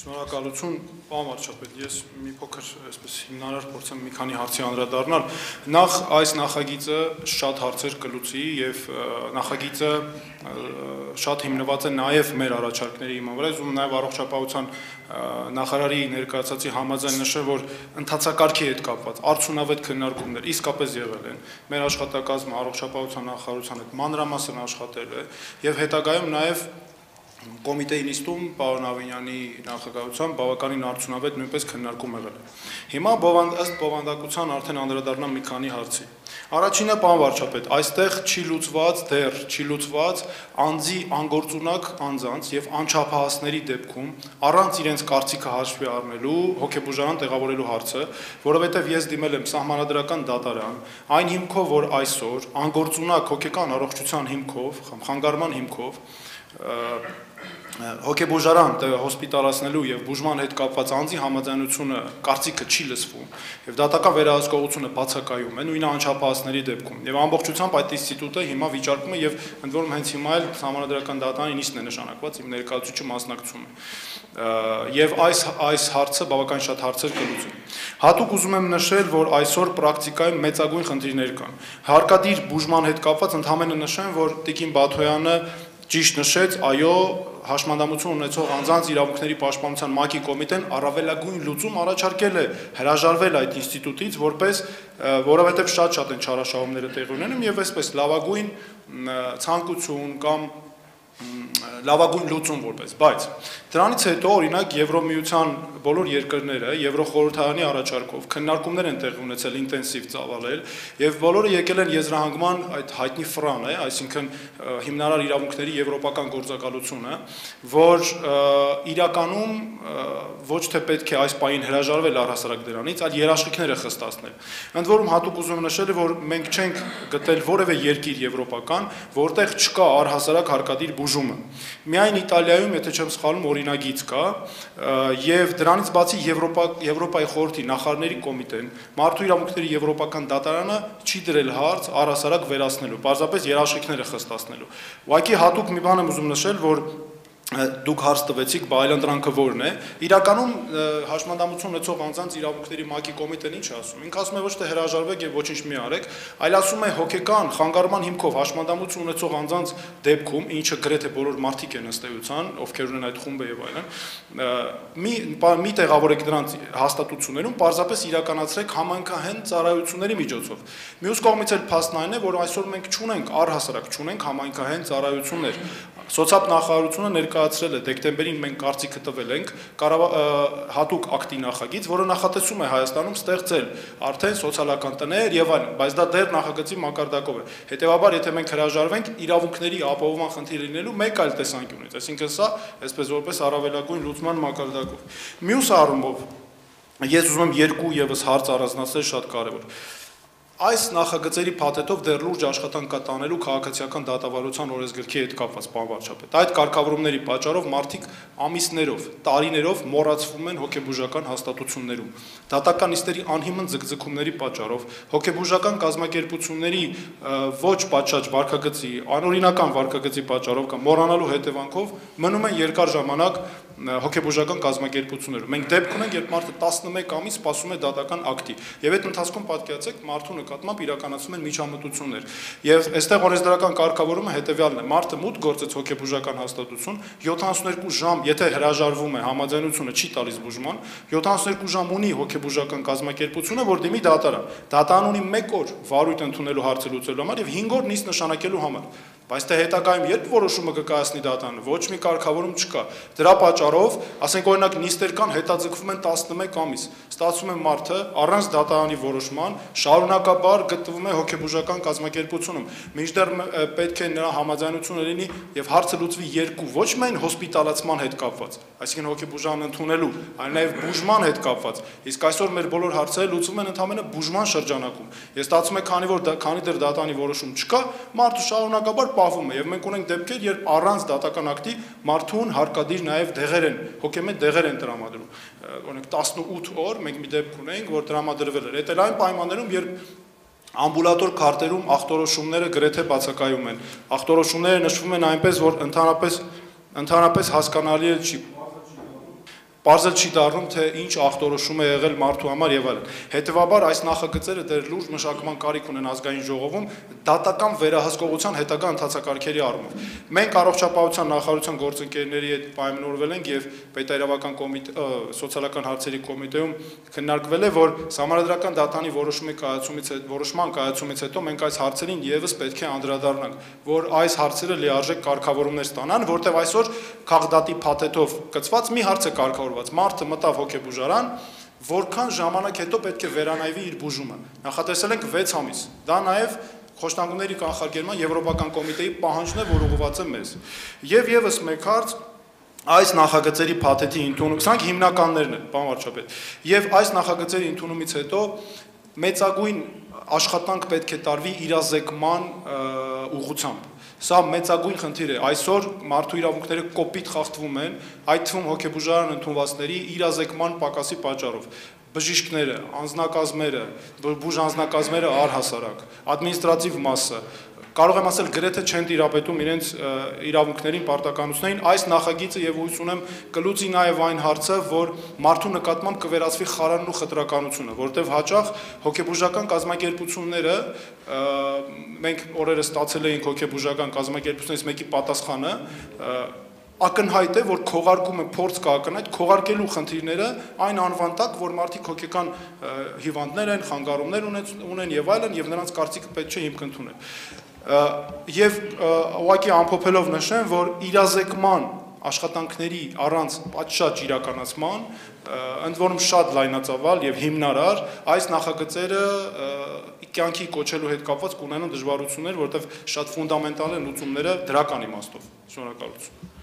Շնորհակալություն, պարոն վարչապետ, ես մի փոքր այսպես հիմնարար փորձեմ մի քանի հարցի անդրադառնալ։ Նախ այս նախագիծը շատ հարցեր կլուծի եւ նախագիծը շատ հիմնված է նաեւ մեր առաջարկների հիման վրա, ում նաեւ առողջապահության նախարարի ներկայացածի համաձայն նշել, որ ընդհանցակարգի հետ կապված արդյունավետ քննարկումներ իսկապես եղել են։ Մեր աշխատակազմը առողջապահության նախարարության հետ մանրամասն աշխատել է եւ հետագայում նաեւ կոմիտեի նիստում պարոն Ավինյանի նախագահությամբ բավականին արդյունավետ նույնպես քննարկում եղել է։ Հիմա բովանդ ըստ բովանդակության արդեն անդրադառնամ մի քանի հարցի։ Առաջինը պարոն վարչապետ, այստեղ չի լուծված դեռ, չի լուծված անձի անգործունակ անձանց եւ անչափահասների դեպքում առանց իրենց կարծիքը հաշվի առնելու հոգեբուժարան տեղավորելու հարցը, որովհետեւ ես դիմել եմ սահմանադրական դատարան, այն հիմքով, որ այսօր անգործունակ հոգեկան առողջության հիմքով, խանգարման հիմքով հոգեբուժարան հոսպիտալացնելու եւ բուժման հետ կապված անձի համաձայնությունը կարծիքը չի լսվում եւ դատական վերահսկողությունը բացակայում է նույն անչափահասների դեպքում եւ ամբողջությամբ այդ ինստիտուտը հիմա վիճարկում է եւ ընդ որում հենց հիմա էլ համանդրական դատարանի նիստն է նշանակված իմ ներկայացուցիչը մասնակցում է եւ այս այս հարցը բավական շատ հարցեր կլուծի հատուկ ուզում եմ նշել որ այսօր պրակտիկայում մեծագույն խնդիրներ կան հարկադիր բուժման հետ կապված ընդհանրապես նշեմ որ Տիկին Բաթոյանը ճիշտ նշեց, այո, հաշմանդամություն ունեցող անձանց իրավունքների պաշտպանության ՄԱԿ-ի կոմիտեն առավելագույն լուծում առաջարկել է հրաժարվել այդ ինստիտուտից, որպես որովհետև շատ-շատ են չարաշահումները տեղի ունենում եւ այսպես լավագույն ցանկություն կամ լավագույն լուծում որպես, բայց դրանից հետո օրինակ Եվրոմիության բոլոր երկրները Եվրոխորհրդարանի առաջարկով քննարկումներ են տեղի ունեցել ինտենսիվ ծավալել եւ բոլորը եկել են եզրահանգման այդ հայտնի ֆրան է, այսինքն հիմնարար իրավունքների եվրոպական գործակալությունը, որ իրականում ոչ թե պետք է այս պահին հրաժարվել առհասարակ դրանից, այլ երաշխիքները խստացնել։ Ընդ որում հատուկ ուզում նշել է, որ մենք չենք գտել որևէ երկիր եվրոպական, որտեղ չկա առհասարակ հարկադիր բուժումը։ Միայն Իտալիայում, եթե չեմ սխալվում, օրինագիծ կա, եւ դրանից բացի Եվրոպա Եվրոպայի խորհրդի նախարարների կոմիտեն մարդու իրավունքների եվրոպական դատարանը չի դրել հարց առհասարակ վերացնելու, պարզապես երաշխիքները խստացնելու։ Ուղղակի հատուկ մի բան եմ ուզում նշել, որ դուք հարց տվեցիք, բայլանդրանքը ո՞րն է։ Իրականում հաշմանդամություն ունեցող անձանց իրավունքների ՄԱԿ-ի կոմիտեն ինչ ասում։ Ինքը ասում է ոչ թե հրաժարվեք եւ ոչինչ մի արեք, այլ ասում է հոգեկան խանգարման հիմքով հաշմանդամություն ունեցող անձանց դեպքում, ինչը գրեթե բոլոր մարդիկ են ըստ էության, ովքեր ունեն այդ խումբը եւ այլն, մի մի տեղավորեք դրանց հաստատություններում, պարզապես իրականացրեք համայնքահեն ծառայությունների միջոցով։ Մյուս կողմից էլ փաստն այն է, որ այսօր մենք չունենք առհասարակ չունենք համայնքահեն ծառայություններ Սոցիալ նախարարությունը ներկայացրել է. Դեկտեմբերին մենք կարծիքը տվել ենք հատուկ ակտի նախագիծ, որը նախատեսում է Հայաստանում ստեղծել արդեն սոցիալական տներ եւ այլն, բայց դա դեռ նախագծի մակարդակով է։ Հետևաբար, եթե մենք հրաժարվենք իրավունքների ապահովման խնդիր լինելու մեկ այլ տեսանկյունից, այսինքն սա այսպես որպես առավելագույն լուծման մակարդակով։ Մյուս առումով ես ուզում եմ երկու եւս հարց առանձնացնել շատ կարեւոր այս նախագծերի փաթեթով դեռ լուրջ աշխատանք կա տանելու քաղաքացիական դատավարության օրենսգրքի հետ կապված բան վարչապետ։ Այդ կարգավորումների պատճառով մարդիկ ամիսներով, տարիներով մոռացվում են հոգեբուժական հաստատություններում։ Դատական նիստերի անհիմն ձգձգումների պատճառով հոգեբուժական կազմակերպությունների ոչ պատշաճ վարկագծի, անօրինական վարկագծի պատճառով կամ մոռանալու հետևանքով մնում են երկար ժամանակ հոգեբուժական կազմակերպություններում։ Մենք դեպք ունենք, երբ մարդը 11 ամիս սպասում է դատական ակտի, եւ այդ ընթացքում պատկերացեք մարդու նկատմամբ իրականացում են միջամտություններ։ Եվ այստեղ օրենսդրական կարգավորումը հետեւյալն է. մարդը մուտք գործեց հոգեբուժական հաստատություն, 72 ժամ, եթե հրաժարվում է համաձայնությունը չի տալիս բուժման, 72 ժամ ունի հոգեբուժական կազմակերպությունը, որ դիմի դատարան։ Դատարան ունի 1 օր վարույթ ընդունելու հարցը լուծելու համար եւ 5 օր նիստ նշանակելու համար։ Բայց թե հետագայում երբ որոշումը կկայացնի դատանը, ոչ մի կարգավորում չկա։ Դրա պատճառով, ասենք օրինակ նիստեր կան հետաձգվում են 11 ամիս։ Ստացվում է մարդը առանց դատարանի որոշման շարունակաբար գտնվում է հոգեբուժական կազմակերպությունում։ Մինչդեռ պետք է նրա համաձայնությունը լինի եւ հարցը լուծվի երկու, ոչ միայն հոսպիտալացման հետ կապված, այսինքն հոգեբուժան ընդունելու, այլ նաեւ բուժման հետ կապված։ Իսկ այսօր մեր բոլոր հարցերը լուծվում են ընդհանրապես բուժման շրջանակում։ Ես ստացվում է, քանի որ քանի դեռ դատանի որոշում չկա, մարդը շարունակաբար պահվում է եւ մենք ունենք դեպքեր, երբ առանց դատական ակտի մարդուն հարկադիր նաեւ դեղեր են, հոգեմետ դեղեր են տրամադրում։ Օրինակ 18 օր մենք մի դեպք ունենք, որ տրամադրվել էր։ Դա էլ այն պայմաններում, երբ ամբուլատոր քարտերում ախտորոշումները գրեթե բացակայում են։ Ախտորոշումները նշվում են այնպես, որ ընդհանրապես ընդհանրապես հասկանալի է չի Պարզել չի դառնում, թե ինչ ախտորոշում է եղել մարդու համար եւ այլն։ Հետևաբար այս նախագծերը դեռ լուրջ մշակման կարիք ունեն ազգային ժողովում դատական վերահսկողության հետագա ընթացակարգերի առումով։ Մենք առողջապահության նախարարության գործընկերների հետ պայմանավորվել ենք եւ պետայրավական կոմիտե սոցիալական հարցերի կոմիտեում քննարկվել է, որ համարադրական դատանի որոշումի կայացումից որոշման կայացումից հետո մենք այս հարցերին եւս պետք է անդրադառնանք, որ այս հարցերը լիարժեք կարգավորումներ ստանան, որտեղ այսօր քաղդատի փաթեթով կծված մի հարց է կարգավոր կարգավորված։ Մարդը մտավ հոգեբուժարան, որքան ժամանակ հետո պետք է վերանայվի իր բուժումը։ Նախատեսել ենք 6 ամիս։ Դա նաև խոշտանգումների կանխարգելման եվրոպական կոմիտեի պահանջն է, որ ուղղված է մեզ։ Եվ եւս մեկ հարց այս նախագծերի փաթեթի ընդունում, սրանք հիմնականներն են, պարոն վարչապետ։ Եվ այս նախագծերի ընդունումից հետո մեծագույն աշխատանք պետք է տարվի իրազեկման ուղղությամբ Սա մեծագույն խնդիր է։ Այսօր մարդու իրավունքները կոպիտ խախտվում են, այդ թվում հոգեբուժարան ընդունվածների իրազեկման պակասի պատճառով բժիշկները, անձնակազմերը, բուժ անձնակազմերը առհասարակ, ադմինիստրատիվ մասը, կարող եմ ասել գրեթե չեն տիրապետում իրենց իրավունքներին, պարտականություններին, այս նախագիծը եւ հույս ունեմ կլուծի նաեւ այն հարցը, որ մարդու նկատմամբ կվերածվի խարանն ու խտրականությունը, որտեղ հաճախ հոգեբուժական կազմակերպությունները մենք օրերս ստացել էինք հոգեբուժական կազմակերպությունից մեկի պատասխանը ակնհայտ է, որ քողարկումը փորձ կա ակնհայտ քողարկելու խնդիրները այն անվան տակ, որ մարդիկ հոգեկան հիվանդներ են, խանգարումներ ունեն եւ այլն եւ նրանց կարծիքը պետք չէ հիմք ընդունել եւ ուղղակի ամփոփելով նշեմ, որ իրազեկման աշխատանքների առանց պատշաճ իրականացման, ընդ որում շատ լայնածավալ եւ հիմնարար այս նախագծերը կյանքի կոչելու հետ կապված կունենան դժվարություններ, որովհետեւ շատ ֆունդամենտալ են լուծումները դրական իմաստով։ Շնորհակալություն։